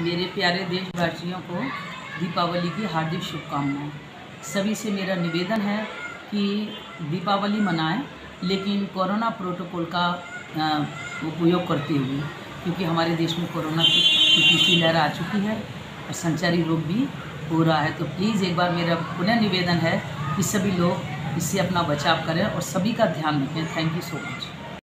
मेरे प्यारे देशवासियों को दीपावली की हार्दिक शुभकामनाएँ। सभी से मेरा निवेदन है कि दीपावली मनाएँ, लेकिन कोरोना प्रोटोकॉल का उपयोग करते हुए, क्योंकि हमारे देश में कोरोना की तीसरी लहर आ चुकी है और संचारी रोग भी हो रहा है। तो प्लीज़ एक बार मेरा पुनः निवेदन है कि सभी लोग इससे अपना बचाव करें और सभी का ध्यान रखें। Thank you so much.